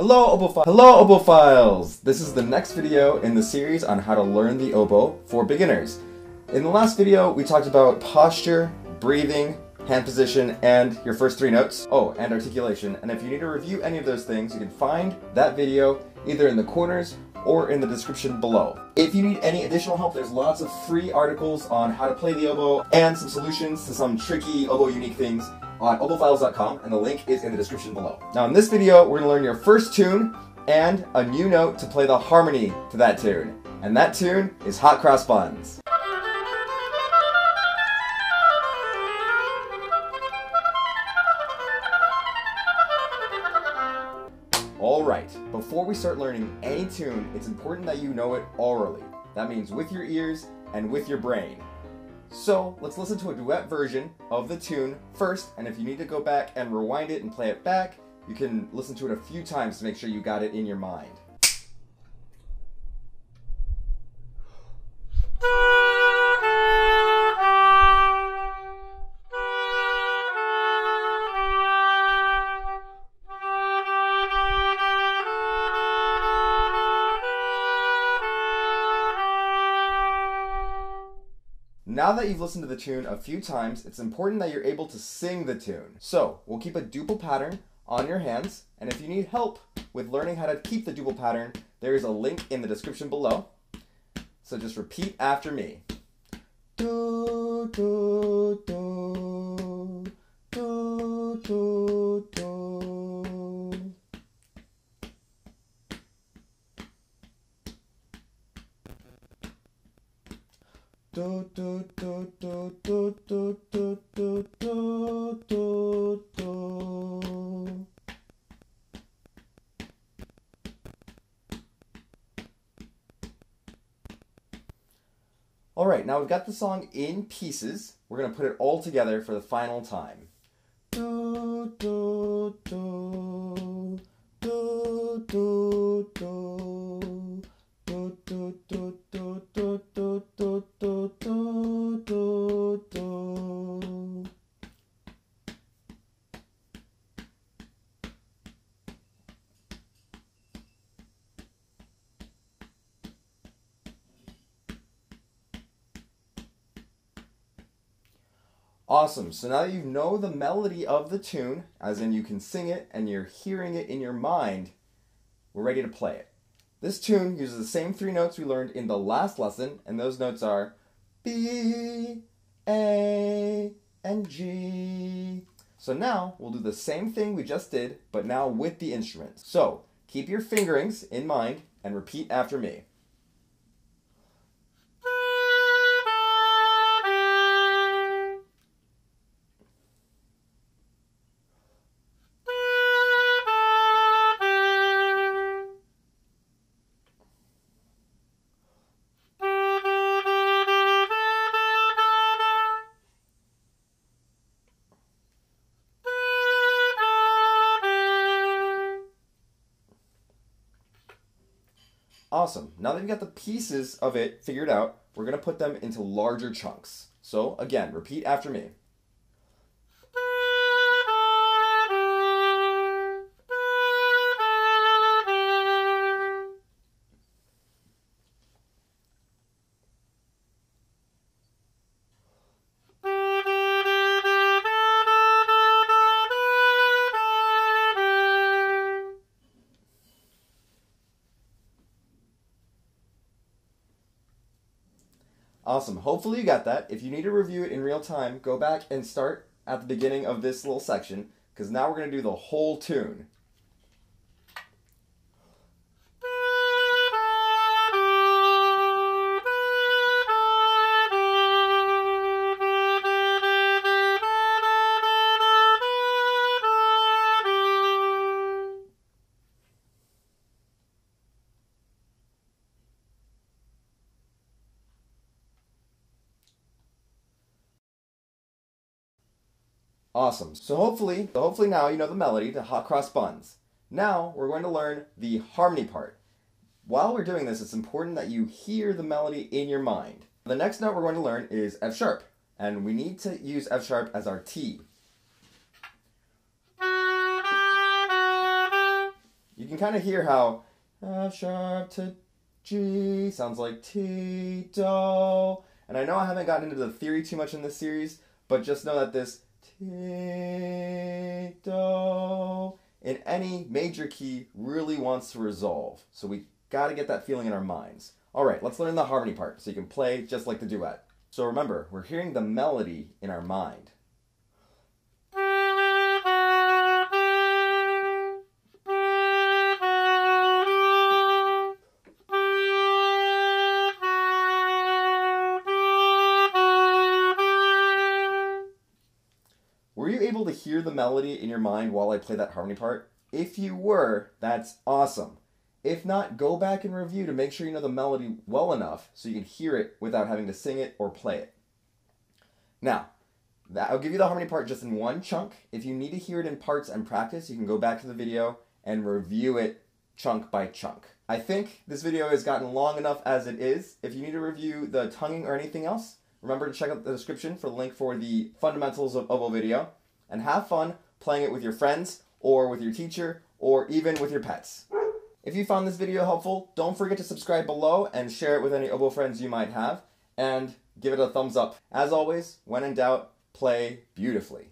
Hello Obophiles! Hello Obophiles! This is the next video in the series on how to learn the oboe for beginners. In the last video, we talked about posture, breathing, hand position, and your first three notes. Oh, and articulation. And if you need to review any of those things, you can find that video either in the corners or in the description below. If you need any additional help, there's lots of free articles on how to play the oboe and some solutions to some tricky oboe unique things on oboefiles.com, and the link is in the description below. Now in this video, we're gonna learn your first tune and a new note to play the harmony to that tune. And that tune is Hot Cross Buns. Alright, before we start learning any tune, it's important that you know it aurally. That means with your ears and with your brain. So let's listen to a duet version of the tune first, and if you need to go back and rewind it and play it back, you can listen to it a few times to make sure you got it in your mind. Now that you've listened to the tune a few times, it's important that you're able to sing the tune. So, we'll keep a duple pattern on your hands, and if you need help with learning how to keep the duple pattern, there is a link in the description below. So just repeat after me. Do, do, do, do. Alright, now we've got the song in pieces. We're going to put it all together for the final time. Awesome. So now that you know the melody of the tune, as in you can sing it and you're hearing it in your mind, we're ready to play it. This tune uses the same three notes we learned in the last lesson, and those notes are B, A, and G. So now we'll do the same thing we just did, but now with the instruments. So keep your fingerings in mind and repeat after me. Awesome. Now that you've got the pieces of it figured out, we're going to put them into larger chunks. So again, repeat after me. Awesome. Hopefully you got that. If you need to review it in real time, go back and start at the beginning of this little section because now we're going to do the whole tune. Awesome. So hopefully, hopefully now you know the melody to Hot Cross Buns. Now we're going to learn the harmony part. While we're doing this, it's important that you hear the melody in your mind. The next note we're going to learn is F sharp, and we need to use F sharp as our Ti. you can kind of hear how F sharp to G sounds like Ti, Do. And I know I haven't gotten into the theory too much in this series, but just know that this Do in any major key really wants to resolve. So we got to get that feeling in our minds. All right, let's learn the harmony part so you can play just like the duet. So remember, we're hearing the melody in our mind. You able to hear the melody in your mind while I play that harmony part? If you were, that's awesome. If not, go back and review to make sure you know the melody well enough so you can hear it without having to sing it or play it. Now, I'll give you the harmony part just in one chunk. If you need to hear it in parts and practice, you can go back to the video and review it chunk by chunk. I think this video has gotten long enough as it is. If you need to review the tonguing or anything else, remember to check out the description for the link for the fundamentals of oboe video and have fun playing it with your friends or with your teacher or even with your pets. If you found this video helpful, don't forget to subscribe below and share it with any oboe friends you might have, and give it a thumbs up. As always, when in doubt, play beautifully.